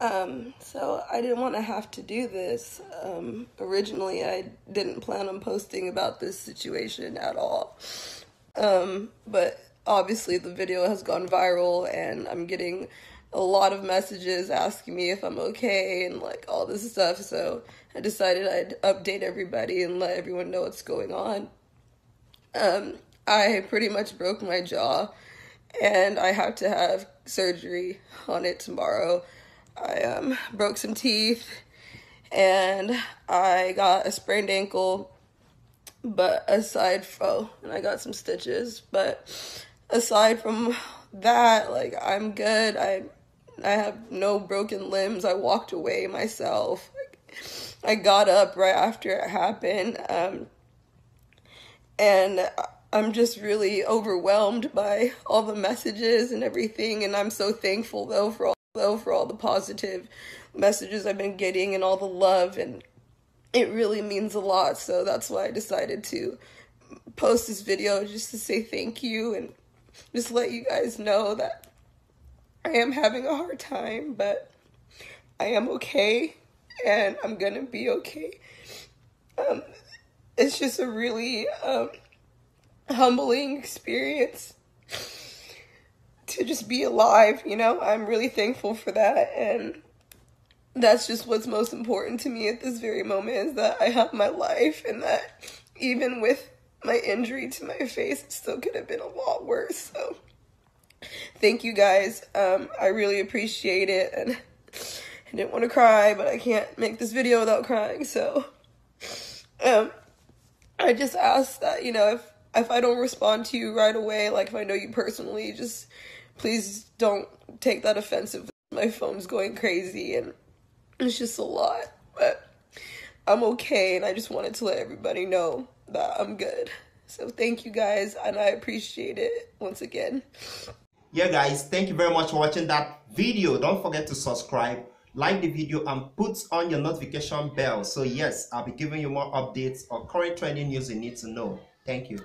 Um, so I didn't want to have to do this. Um, originally, I didn't plan on posting about this situation at all. Um, but obviously, the video has gone viral, and I'm getting a lot of messages asking me if I'm okay and like all this stuff. So I decided I'd update everybody and let everyone know what's going on. Um, I pretty much broke my jaw and I have to have surgery on it tomorrow. I um, broke some teeth and I got a sprained ankle. But aside from, and I got some stitches. But aside from that, like I'm good. I I have no broken limbs. I walked away myself. I got up right after it happened. Um, and I'm just really overwhelmed by all the messages and everything. And I'm so thankful though for all though for all the positive messages I've been getting and all the love and it really means a lot. So that's why I decided to post this video just to say thank you and just let you guys know that I am having a hard time, but I am okay and I'm gonna be okay. Um, it's just a really um, humbling experience to just be alive, you know? I'm really thankful for that and that's just what's most important to me at this very moment is that I have my life and that even with my injury to my face, it still could have been a lot worse. So thank you guys. Um, I really appreciate it and I didn't want to cry, but I can't make this video without crying. So um, I just ask that, you know, if if I don't respond to you right away, like if I know you personally, just please don't take that offensive. My phone's going crazy and it's just a lot. But I'm okay and I just wanted to let everybody know that I'm good. So thank you guys and I appreciate it once again. Yeah guys, thank you very much for watching that video. Don't forget to subscribe, like the video and put on your notification bell. So yes, I'll be giving you more updates or current trending news you need to know. Thank you.